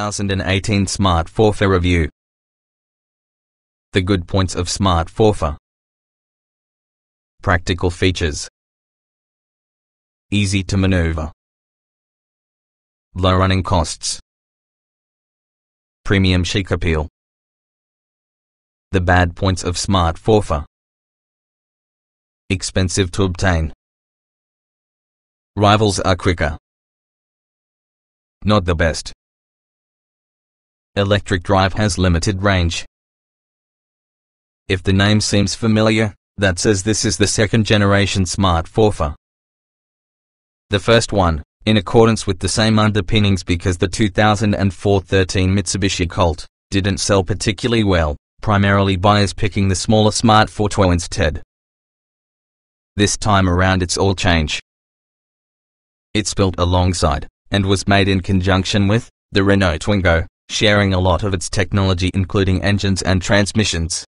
2018 Smart Forfour Review. The good points of Smart Forfour Practical features. Easy to maneuver. Low running costs. Premium chic appeal. The bad points of Smart Forfour Expensive to obtain. Rivals are quicker. Not the best. Electric drive has limited range. If the name seems familiar, that says this is the second generation Smart Forfour. The first one, in accordance with the same underpinnings because the 2004-13 Mitsubishi Colt didn't sell particularly well, primarily buyers picking the smaller Smart Fortwo instead. This time around it's all change. It's built alongside and was made in conjunction with the Renault Twingo, sharing a lot of its technology including engines and transmissions.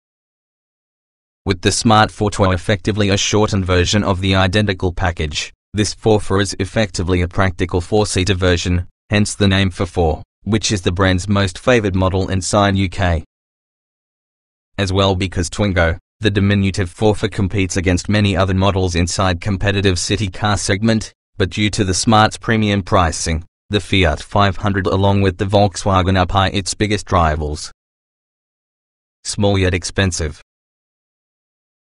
With the Smart Fortwo effectively a shortened version of the identical package, this Forfour is effectively a practical four-seater version, hence the name for 4, which is the brand's most favoured model inside UK. As well because Twingo, the diminutive Forfour competes against many other models inside competitive city car segment, but due to the Smart's premium pricing, the Fiat 500 along with the Volkswagen are its biggest rivals. Small yet expensive.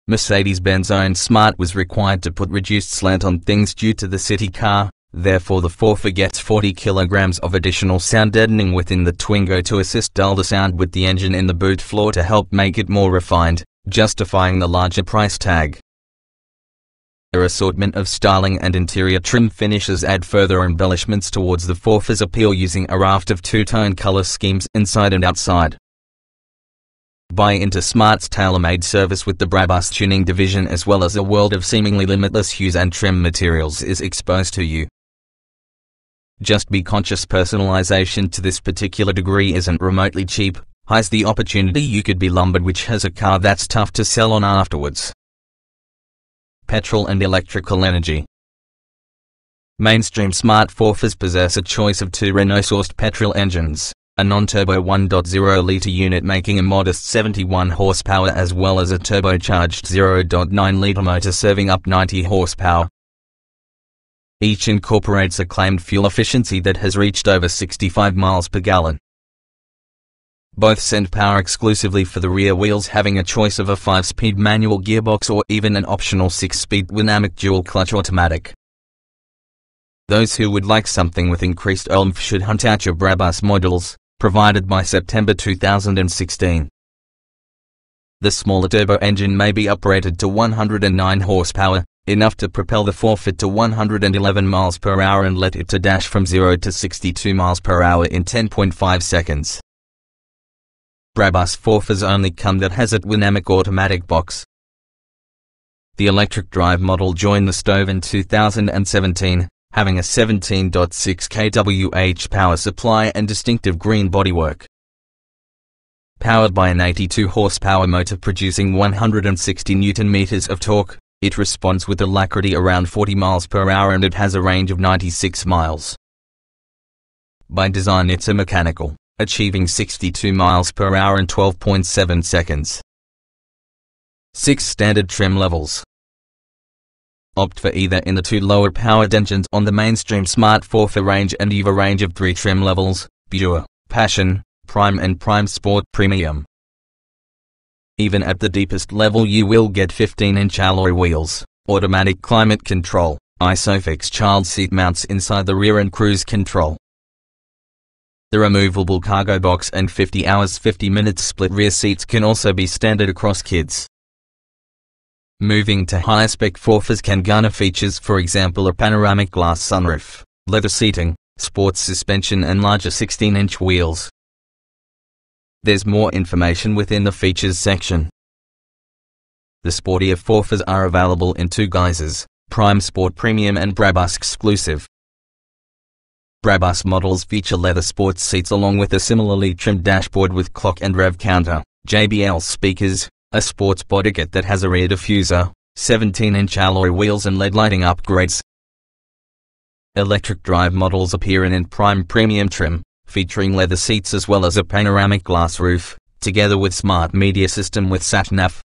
Mercedes-Benz owned Smart was required to put reduced slant on things due to the city car, therefore the Forfour gets 40 kilograms of additional sound deadening within the Twingo to assist dull the sound with the engine in the boot floor to help make it more refined, justifying the larger price tag. Their assortment of styling and interior trim finishes add further embellishments towards the Forfour's appeal using a raft of two-tone color schemes inside and outside. Buy into Smart's tailor-made service with the Brabus tuning division as well as a world of seemingly limitless hues and trim materials is exposed to you. Just be conscious personalization to this particular degree isn't remotely cheap, hides the opportunity you could be lumbered which has a car that's tough to sell on afterwards petrol and electrical energy. Mainstream smart Forfours possess a choice of two Renault-sourced petrol engines, a non-turbo 1.0-litre unit making a modest 71 horsepower as well as a turbocharged 0.9-litre motor serving up 90 horsepower. Each incorporates a claimed fuel efficiency that has reached over 65 miles per gallon. Both send power exclusively for the rear wheels having a choice of a 5-speed manual gearbox or even an optional 6-speed dynamic dual-clutch automatic. Those who would like something with increased oomph should hunt out your Brabus models, provided by September 2016. The smaller turbo engine may be operated to 109 horsepower, enough to propel the Forfour to 111 miles per hour and let it to dash from 0 to 62 miles per hour in 10.5 seconds. Brabus Forfours only come that has a dynamic automatic box. The electric drive model joined the stove in 2017, having a 17.6 kWh power supply and distinctive green bodywork. Powered by an 82 horsepower motor producing 160 newton meters of torque, it responds with alacrity around 40 miles per hour and it has a range of 96 miles. By design it's a mechanical, achieving 62 miles per hour in 12.7 seconds. 6 standard trim levels. Opt for either in the two lower powered engines on the mainstream Smart Forfour range and EVA range of three trim levels, Pure, Passion, Prime and Prime Sport Premium. Even at the deepest level you will get 15-inch alloy wheels, automatic climate control, ISOFIX child seat mounts inside the rear and cruise control. The removable cargo box and 50 hours 50 minutes split rear seats can also be standard across kids. Moving to higher spec Forfours can garner features for example a panoramic glass sunroof, leather seating, sports suspension and larger 16-inch wheels. There's more information within the features section. The sportier Forfours are available in two guises, Prime Sport Premium and Brabus Exclusive. Brabus models feature leather sports seats along with a similarly trimmed dashboard with clock and rev counter, JBL speakers, a sports bodykit that has a rear diffuser, 17-inch alloy wheels and LED lighting upgrades. Electric drive models appear in in prime premium trim, featuring leather seats as well as a panoramic glass roof, together with smart media system with sat-nav.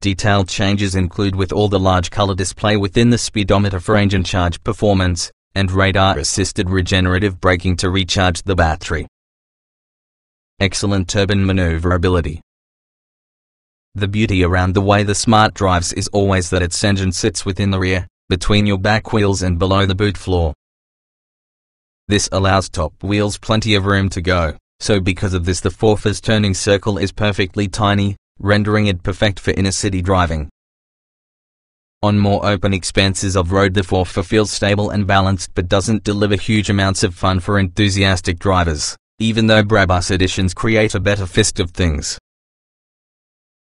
Detailed changes include with all the large color display within the speedometer for engine charge performance, and radar-assisted regenerative braking to recharge the battery. Excellent turbine maneuverability. The beauty around the way the Smart drives is always that its engine sits within the rear, between your back wheels and below the boot floor. This allows top wheels plenty of room to go, so because of this the Forfour's turning circle is perfectly tiny, rendering it perfect for inner city driving. On more open expanses of road the Forfour feels stable and balanced but doesn't deliver huge amounts of fun for enthusiastic drivers, even though Brabus editions create a better fist of things.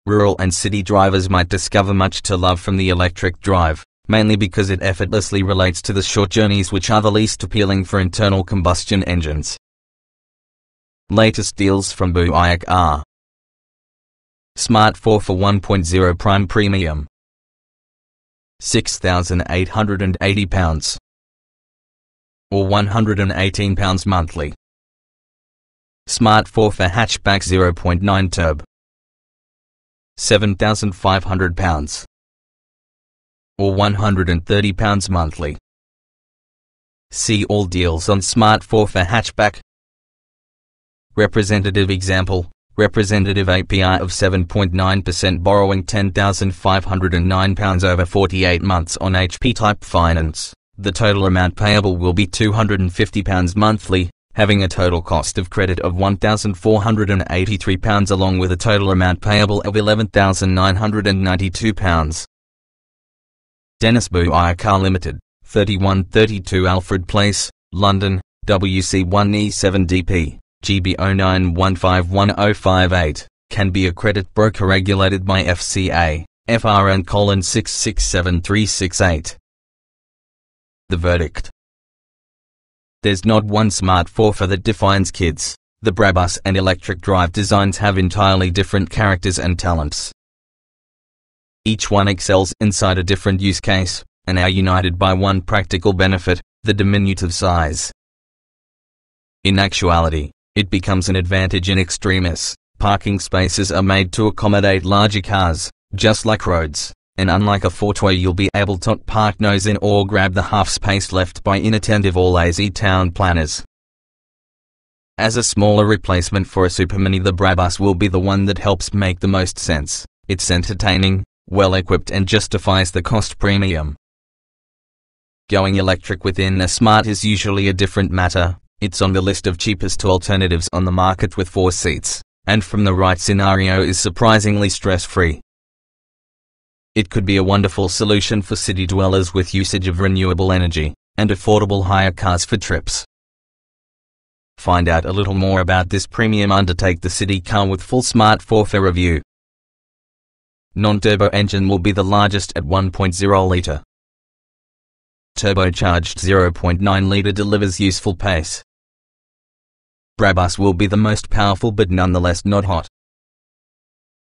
Rural and city drivers might discover much to love from the electric drive mainly because it effortlessly relates to the short journeys which are the least appealing for internal combustion engines. Latest deals from Buick are Smart Forfour 1.0 Prime Premium £6,880 or £118 monthly. Smart Forfour Hatchback 0.9 Turb £7,500 or £130 monthly. See all deals on Smart Forfour hatchback. Representative example, representative APR of 7.9% borrowing £10,509 over 48 months on HP type finance. The total amount payable will be £250 monthly, having a total cost of credit of £1,483 along with a total amount payable of £11,992. Dennis Buick Car Limited, 3132 Alfred Place, London, WC1E7DP, GB09151058, can be a credit broker regulated by FCA, FRN colon 667368. The verdict. There's not one smart Forfour that defines kids. The Brabus and electric drive designs have entirely different characters and talents. Each one excels inside a different use case, and are united by one practical benefit, the diminutive size. In actuality, it becomes an advantage in extremis. Parking spaces are made to accommodate larger cars, just like roads, and unlike a Fortwo you'll be able to park nose in or grab the half space left by inattentive or lazy town planners. As a smaller replacement for a Super Mini the Brabus will be the one that helps make the most sense. It's entertaining, well equipped and justifies the cost premium. Going electric within a smart is usually a different matter, it's on the list of cheapest alternatives on the market with four seats, and from the right scenario is surprisingly stress-free. It could be a wonderful solution for city dwellers with usage of renewable energy, and affordable hire cars for trips. Find out a little more about this premium undertake the city car with full smart Forfour review. Non-turbo engine will be the largest at 1.0 litre. Turbocharged 0.9 litre delivers useful pace. Brabus will be the most powerful but nonetheless not hot.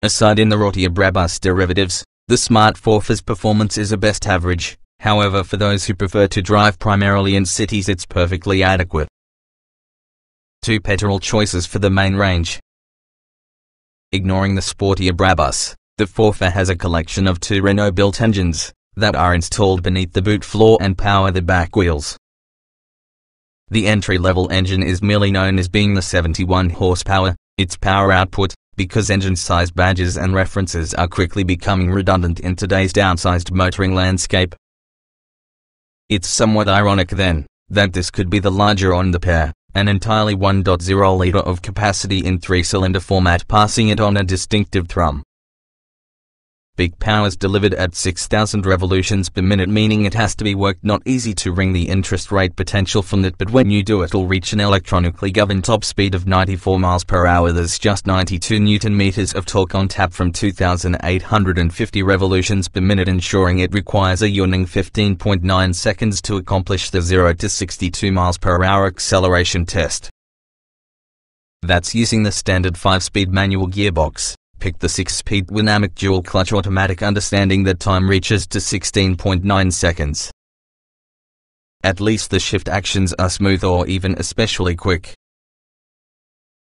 Aside in the Rottier Brabus derivatives, the Smart Forfour's performance is a best average, however for those who prefer to drive primarily in cities it's perfectly adequate. Two petrol choices for the main range. Ignoring the sportier Brabus, the Forfour has a collection of two Renault-built engines that are installed beneath the boot floor and power the back wheels. The entry-level engine is merely known as being the 71 horsepower, its power output, because engine size badges and references are quickly becoming redundant in today's downsized motoring landscape. It's somewhat ironic then, that this could be the larger on the pair, an entirely 1.0 litre of capacity in three-cylinder format passing it on a distinctive thrum. Big powers delivered at 6,000 revolutions per minute meaning it has to be worked not easy to wring the interest rate potential from it but when you do it'll reach an electronically governed top speed of 94 miles per hour there's just 92 newton meters of torque on tap from 2,850 revolutions per minute ensuring it requires a yawning 15.9 seconds to accomplish the 0 to 62 miles per hour acceleration test. That's using the standard 5-speed manual gearbox pick the 6-speed Twinamic dual clutch automatic understanding that time reaches to 16.9 seconds. at least the shift actions are smooth or even especially quick.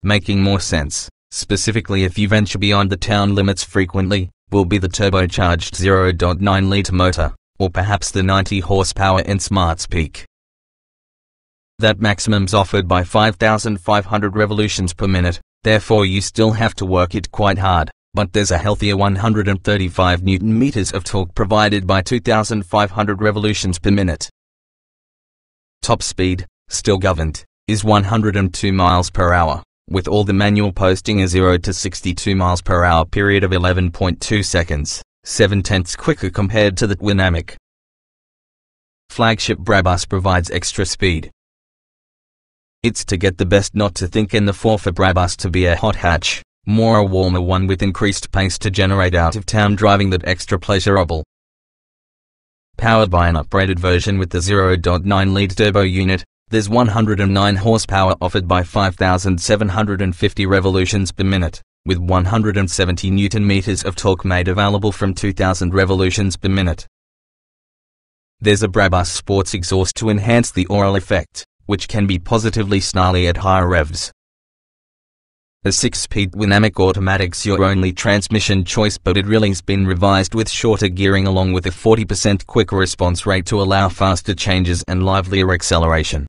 Making more sense, specifically if you venture beyond the town limits frequently, will be the turbocharged 0.9 litre motor, or perhaps the 90 horsepower in Smart's Peak. That maximum's offered by 5,500 revolutions per minute, therefore you still have to work it quite hard, but there's a healthier 135 newton meters of torque provided by 2,500 revolutions per minute. Top speed, still governed, is 102 miles per hour with all the manual posting a 0 to 62 miles per hour period of 11.2 seconds, 7 tenths quicker compared to the Dynamic. Flagship Brabus provides extra speed. It's to get the best not to think in the 4 for Brabus to be a hot hatch, more a warmer one with increased pace to generate out of town driving that extra pleasurable. Powered by an upgraded version with the 0.9 litre turbo unit, there's 109 horsepower offered by 5,750 revolutions per minute, with 170 newton meters of torque made available from 2,000 revolutions per minute. There's a Brabus Sports exhaust to enhance the oral effect, which can be positively snarly at higher revs. A 6-speed dynamic automatic's your only transmission choice but it really's been revised with shorter gearing along with a 40% quicker response rate to allow faster changes and livelier acceleration.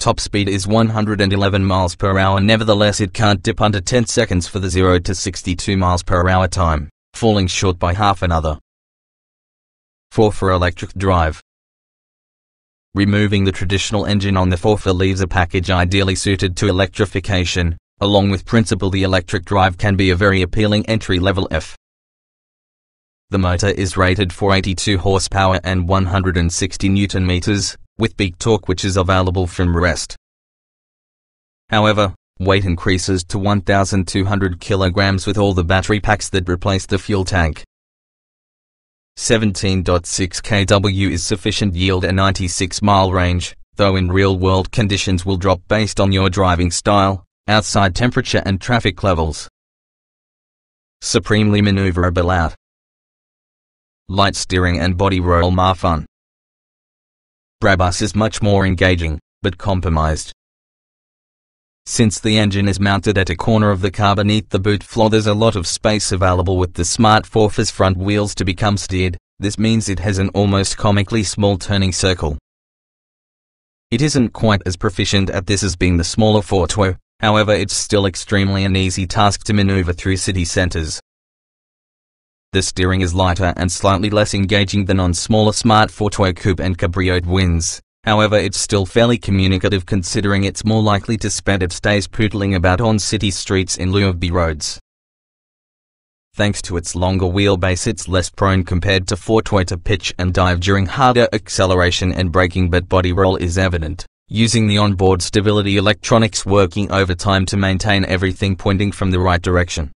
Top speed is 111 miles per hour nevertheless it can't dip under 10 seconds for the 0 to 62 miles per hour time, falling short by half another. 4 for electric drive. Removing the traditional engine on the 4 leaves a package ideally suited to electrification, along with principle the electric drive can be a very appealing entry-level F. The motor is rated for 82 horsepower and 160 newton meters, with peak torque which is available from rest. However, weight increases to 1,200 kilograms with all the battery packs that replace the fuel tank. 17.6 kW is sufficient yield a 96 mile range, though in real world conditions will drop based on your driving style, outside temperature and traffic levels. Supremely maneuverable out. Light steering and body roll are fun. Brabus is much more engaging, but compromised. Since the engine is mounted at a corner of the car beneath the boot floor there's a lot of space available with the Smart 4's front wheels to become steered, this means it has an almost comically small turning circle. It isn't quite as proficient at this as being the smaller Fortwo, however it's still extremely an easy task to maneuver through city centers. The steering is lighter and slightly less engaging than on smaller Smart Fortwo Coupe and Cabrio twins. However it's still fairly communicative considering it's more likely to spend its days pootling about on city streets in lieu of B roads. Thanks to its longer wheelbase it's less prone compared to Fortwo to pitch and dive during harder acceleration and braking but body roll is evident, using the onboard stability electronics working overtime to maintain everything pointing from the right direction.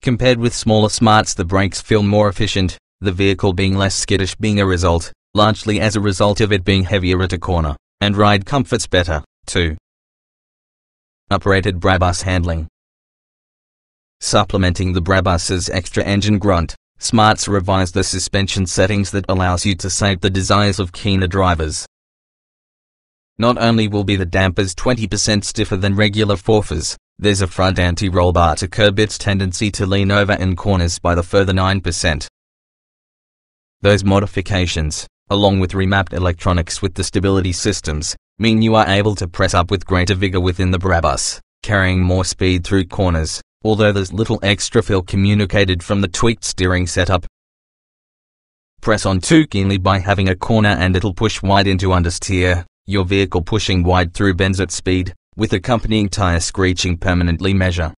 Compared with smaller smarts the brakes feel more efficient, the vehicle being less skittish being a result, largely as a result of it being heavier at a corner, and ride comfort's better, too. Uprated Brabus handling. Supplementing the Brabus's extra engine grunt, Smarts revised the suspension settings that allows you to save the desires of keener drivers. Not only will be the dampers 20% stiffer than regular Forfours, there's a front anti-roll bar to curb its tendency to lean over in corners by the further 9%. Those modifications, along with remapped electronics with the stability systems, mean you are able to press up with greater vigor within the Brabus, carrying more speed through corners, although there's little extra feel communicated from the tweaked steering setup. Press on too keenly by having a corner and it'll push wide into understeer, your vehicle pushing wide through bends at speed, with accompanying tire screeching permanently measure.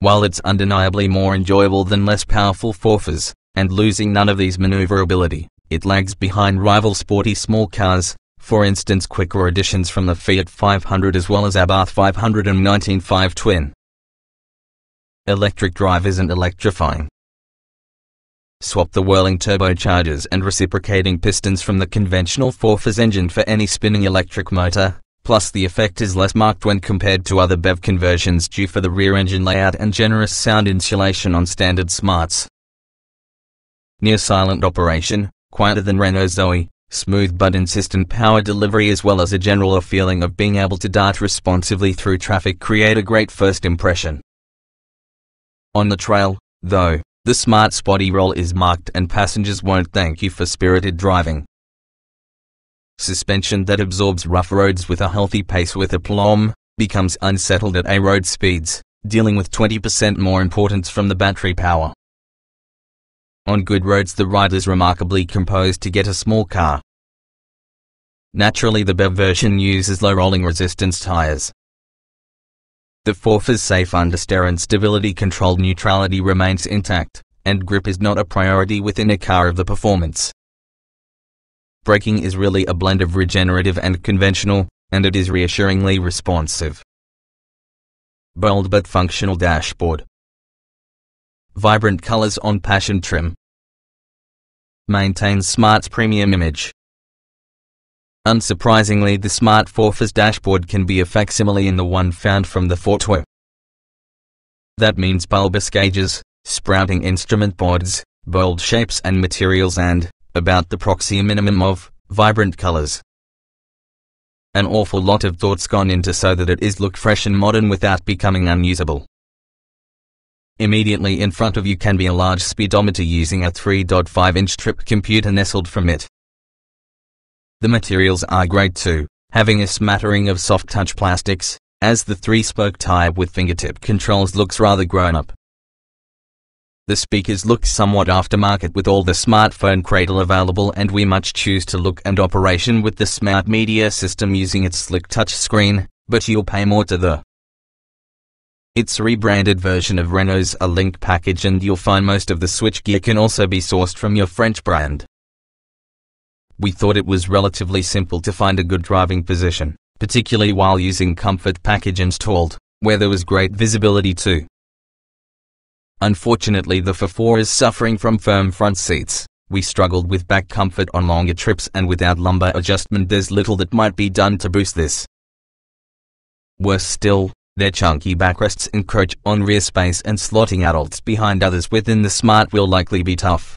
While it's undeniably more enjoyable than less powerful Forfours, and losing none of these maneuverability, it lags behind rival sporty small cars, for instance quicker additions from the Fiat 500 as well as Abarth 500 and 195 Twin. Electric drive isn't electrifying. Swap the whirling turbochargers and reciprocating pistons from the conventional 4-phase engine for any spinning electric motor, plus the effect is less marked when compared to other BEV conversions due for the rear engine layout and generous sound insulation on standard smarts. Near silent operation, quieter than Renault Zoe, smooth but insistent power delivery as well as a general feeling of being able to dart responsively through traffic create a great first impression. On the trail, though, the smart spotty roll is marked and passengers won't thank you for spirited driving. Suspension that absorbs rough roads with a healthy pace with aplomb, becomes unsettled at A road speeds, dealing with 20% more importance from the battery power. On good roads the ride is remarkably composed to get a small car. Naturally the BEV version uses low rolling resistance tires. The Forfour's safe understeer and stability controlled neutrality remains intact, and grip is not a priority within a car of the performance. Braking is really a blend of regenerative and conventional, and it is reassuringly responsive. Bold but functional dashboard. Vibrant colors on passion trim. Maintains Smart's premium image. Unsurprisingly the Smart Forfour's dashboard can be a facsimile in the one found from the Fortwo. That means bulbous gauges, sprouting instrument boards, bold shapes and materials and, about the proxy minimum of, vibrant colors. An awful lot of thought's gone into so that it is look fresh and modern without becoming unusable. Immediately in front of you can be a large speedometer using a 3.5-inch trip computer nestled from it. The materials are great too, having a smattering of soft touch plastics, as the three-spoke type with fingertip controls looks rather grown-up. The speakers look somewhat aftermarket with all the smartphone cradle available and we much choose to look and operation with the smart media system using its slick touch screen, but you'll pay more to the its rebranded version of Renault's R-Link package and you'll find most of the switchgear can also be sourced from your French brand. We thought it was relatively simple to find a good driving position, particularly while using comfort package installed, where there was great visibility too. Unfortunately the Forfour is suffering from firm front seats. We struggled with back comfort on longer trips and without lumbar adjustment there's little that might be done to boost this. Worse still, their chunky backrests encroach on rear space and slotting adults behind others within the Smart will likely be tough.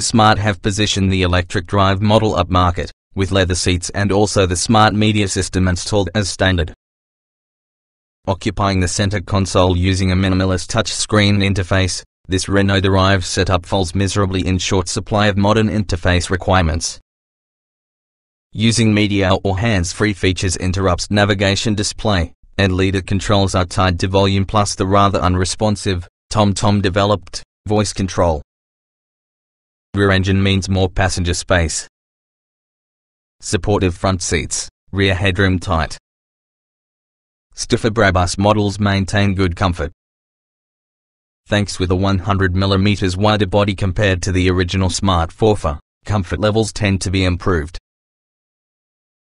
Smart have positioned the electric drive model upmarket, with leather seats and also the Smart Media system installed as standard. Occupying the center console using a minimalist touchscreen interface, this Renault-derived setup falls miserably in short supply of modern interface requirements. Using media or hands-free features interrupts navigation display, and leader controls are tied to volume plus the rather unresponsive, TomTom developed, voice control. Rear engine means more passenger space. Supportive front seats, rear headroom tight. Stiffer Brabus models maintain good comfort. Thanks with a 100mm wider body compared to the original Smart Forfour, comfort levels tend to be improved.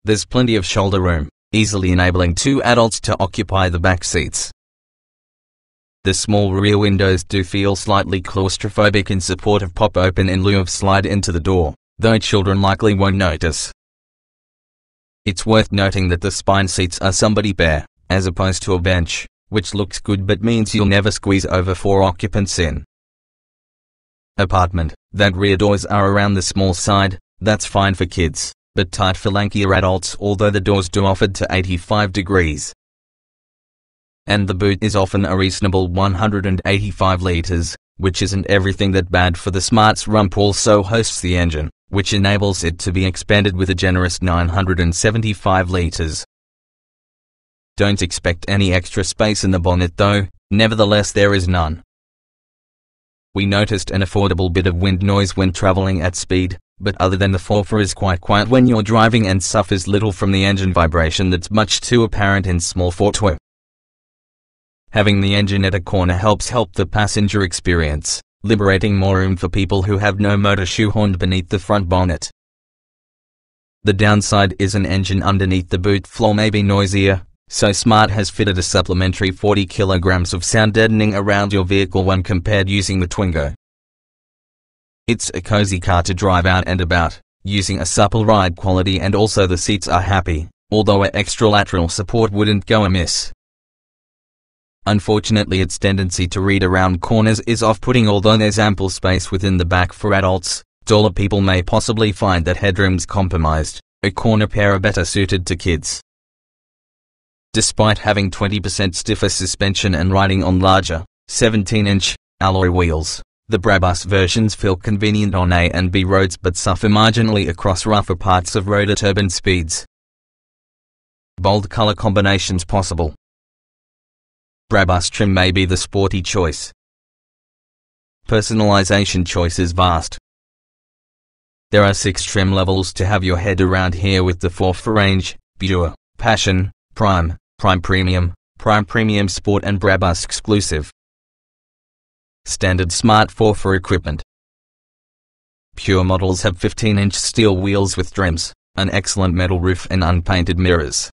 There's plenty of shoulder room, easily enabling two adults to occupy the back seats. The small rear windows do feel slightly claustrophobic in support of pop open in lieu of slide into the door, though children likely won't notice. It's worth noting that the spine seats are somebody bare, as opposed to a bench, which looks good but means you'll never squeeze over four occupants in. Apartment, that rear doors are around the small side, that's fine for kids but tight for lankier adults although the doors do offer to 85 degrees. And the boot is often a reasonable 185 litres, which isn't everything that bad for the Smart's rump also hosts the engine, which enables it to be expanded with a generous 975 litres. Don't expect any extra space in the bonnet though, nevertheless there is none. We noticed an affordable bit of wind noise when traveling at speed, but other than the Forfour is quite quiet when you're driving and suffers little from the engine vibration that's much too apparent in small Fortwo. Having the engine at a corner helps help the passenger experience, liberating more room for people who have no motor shoehorned beneath the front bonnet. The downside is an engine underneath the boot floor may be noisier, so Smart has fitted a supplementary 40 kilograms of sound deadening around your vehicle when compared using the Twingo. It's a cozy car to drive out and about, using a supple ride quality and also the seats are happy, although a extra lateral support wouldn't go amiss. Unfortunately its tendency to read around corners is off-putting although there's ample space within the back for adults, Taller people may possibly find that headroom's compromised, a corner pair are better suited to kids. Despite having 20% stiffer suspension and riding on larger, 17-inch, alloy wheels, the Brabus versions feel convenient on A and B roads but suffer marginally across rougher parts of road at urban speeds. Bold color combinations possible. Brabus trim may be the sporty choice. Personalization choice is vast. There are six trim levels to have your head around here with the 4 for range, Pure, Passion, Prime, Prime Premium, Prime Premium Sport and Brabus Exclusive. Standard Smart 4 for equipment. Pure models have 15-inch steel wheels with trims, an excellent metal roof and unpainted mirrors.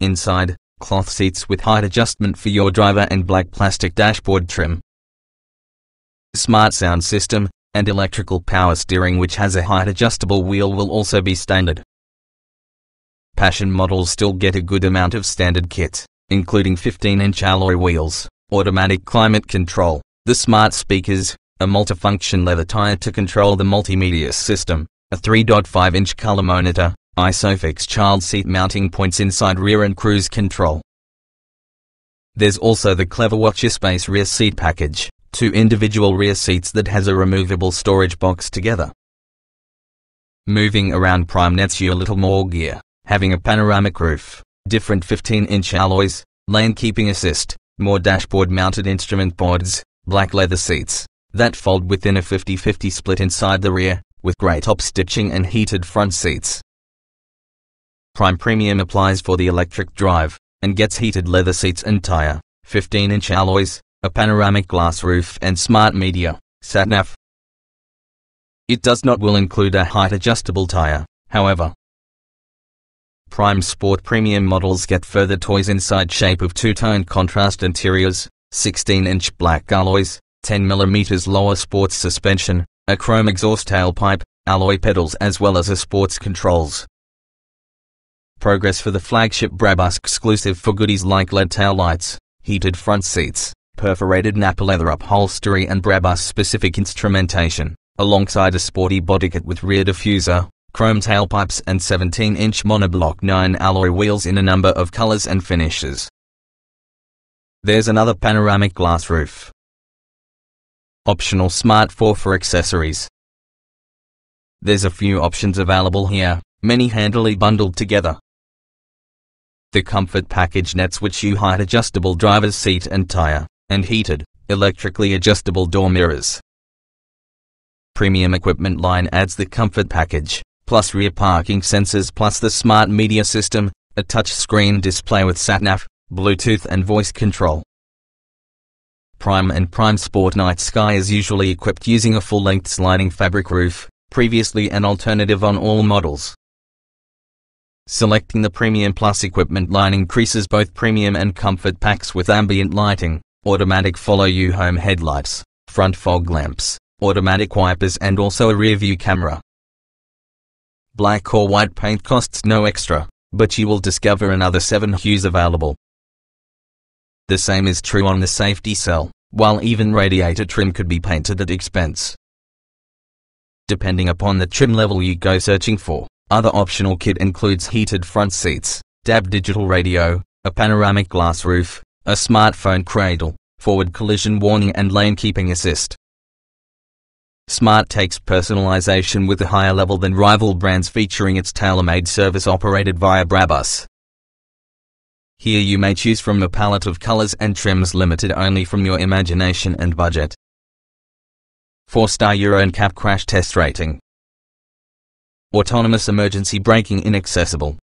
Inside, cloth seats with height adjustment for your driver and black plastic dashboard trim. Smart sound system, and electrical power steering which has a height adjustable wheel will also be standard. Passion models still get a good amount of standard kit, including 15-inch alloy wheels, automatic climate control, the smart speakers, a multifunction leather tire to control the multimedia system, a 3.5-inch color monitor, ISOFIX child seat mounting points inside rear and cruise control. There's also the Clever Watcher Space rear seat package, two individual rear seats that has a removable storage box together. Moving around Prime nets you a little more gear, having a panoramic roof, different 15-inch alloys, lane keeping assist, more dashboard-mounted instrument boards, black leather seats, that fold within a 50-50 split inside the rear, with grey top stitching and heated front seats. Prime Premium applies for the electric drive, and gets heated leather seats and tire, 15-inch alloys, a panoramic glass roof and smart media, satnav. It does not will include a height adjustable tire, however. Prime Sport Premium models get further toys inside shape of two-tone contrast interiors, 16-inch black alloys, 10mm lower sports suspension, a chrome exhaust tailpipe, alloy pedals as well as a sports controls. Progress for the flagship Brabus exclusive for goodies like LED tail lights, heated front seats, perforated Nappa leather upholstery and Brabus specific instrumentation, alongside a sporty bodykit with rear diffuser, chrome tailpipes and 17-inch monoblock 9 alloy wheels in a number of colors and finishes. There's another panoramic glass roof. Optional Smart 4 for accessories. There's a few options available here, many handily bundled together. The comfort package nets which you height adjustable driver's seat and tire and heated, electrically adjustable door mirrors. Premium equipment line adds the comfort package, plus rear parking sensors plus the smart media system, a touchscreen display with sat-nav, Bluetooth and voice control. Prime and Prime Sport Night Sky is usually equipped using a full-length sliding fabric roof, previously an alternative on all models. Selecting the Premium Plus equipment line increases both premium and comfort packs with ambient lighting automatic follow you home headlights, front fog lamps, automatic wipers and also a rear view camera. Black or white paint costs no extra, but you will discover another 7 hues available. The same is true on the safety cell, while even radiator trim could be painted at expense. Depending upon the trim level you go searching for, other optional kit includes heated front seats, DAB digital radio, a panoramic glass roof, a smartphone cradle, forward collision warning and lane keeping assist. Smart takes personalization with a higher level than rival brands featuring its tailor-made service operated via Brabus. Here you may choose from a palette of colors and trims limited only from your imagination and budget. 4-star Euro NCAP crash test rating. Autonomous emergency braking inaccessible.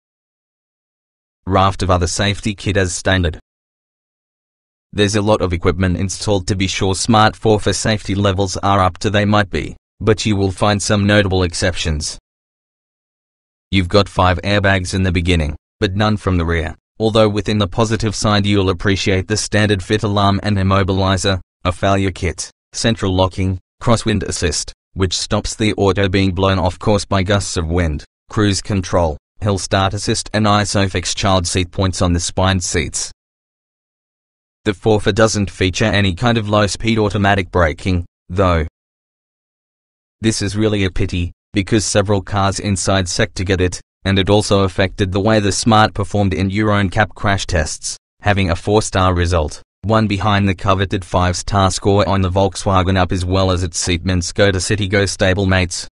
Raft of other safety kit as standard. There's a lot of equipment installed to be sure Smart 4 for safety levels are up to they might be, but you will find some notable exceptions. You've got 5 airbags in the beginning, but none from the rear, although within the positive side you'll appreciate the standard fit alarm and immobilizer, a failure kit, central locking, crosswind assist, which stops the auto being blown off course by gusts of wind, cruise control, hill start assist and ISOFIX child seat points on the spined seats. The Forfour doesn't feature any kind of low-speed automatic braking, though. This is really a pity, because several cars inside sector get it, and it also affected the way the Smart performed in Euro NCAP crash tests, having a 4-star result, one behind the coveted 5-star score on the Volkswagen Up as well as its Siemens Skoda Citigo stablemates.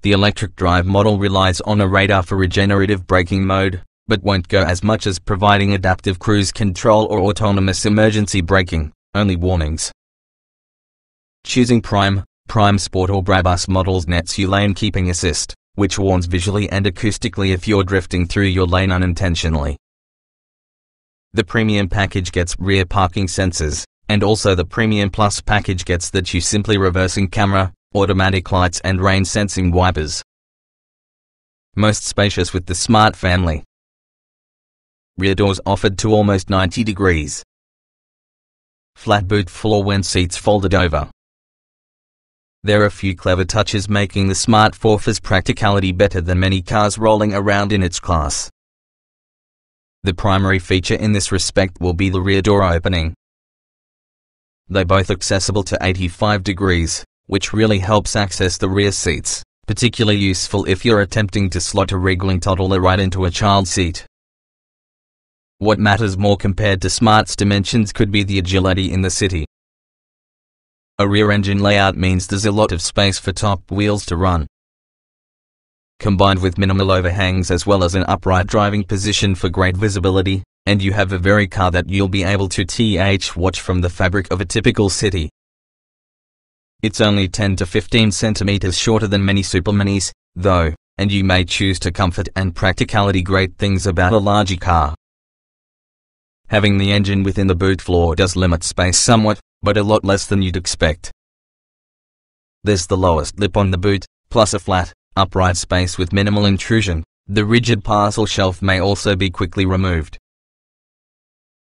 The electric drive model relies on a radar for regenerative braking mode, but won't go as much as providing adaptive cruise control or autonomous emergency braking, only warnings. Choosing Prime, Prime Sport or Brabus models nets you lane keeping assist which warns visually and acoustically if you're drifting through your lane unintentionally. The Premium package gets rear parking sensors, and also the Premium Plus package gets that you simply reversing camera, automatic lights and rain sensing wipers. Most spacious with the Smart family. Rear doors offered to almost 90 degrees. Flat boot floor when seats folded over. There are a few clever touches making the Smart 4 offers practicality better than many cars rolling around in its class. The primary feature in this respect will be the rear door opening. They both accessible to 85 degrees, which really helps access the rear seats, particularly useful if you're attempting to slot a wriggling toddler right into a child seat. What matters more compared to Smart's dimensions could be the agility in the city. A rear engine layout means there's a lot of space for top wheels to run. Combined with minimal overhangs as well as an upright driving position for great visibility, and you have a very car that you'll be able to th watch from the fabric of a typical city. It's only 10 to 15 centimeters shorter than many superminis, though, and you may choose to comfort and practicality great things about a larger car. Having the engine within the boot floor does limit space somewhat, but a lot less than you'd expect. There's the lowest lip on the boot, plus a flat, upright space with minimal intrusion. The rigid parcel shelf may also be quickly removed.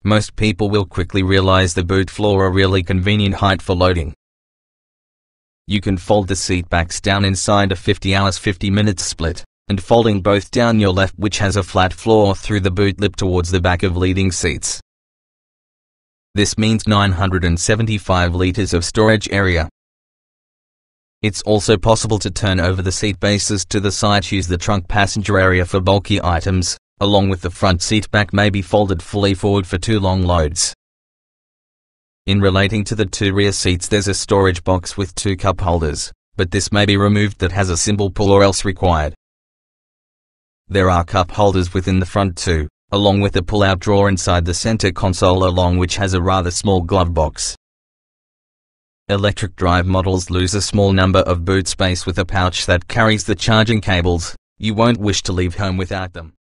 Most people will quickly realize the boot floor a really convenient height for loading. You can fold the seat backs down inside a 50 hours 50 minutes split, and folding both down your left which has a flat floor through the boot lip towards the back of leading seats. This means 975 liters of storage area. It's also possible to turn over the seat bases to the side use the trunk passenger area for bulky items, along with the front seat back may be folded fully forward for two long loads. In relating to the two rear seats there's a storage box with two cup holders, but this may be removed that has a simple pull or else required. There are cup holders within the front too along with a pull-out drawer inside the center console along which has a rather small glove box. Electric drive models lose a small number of boot space with a pouch that carries the charging cables, you won't wish to leave home without them.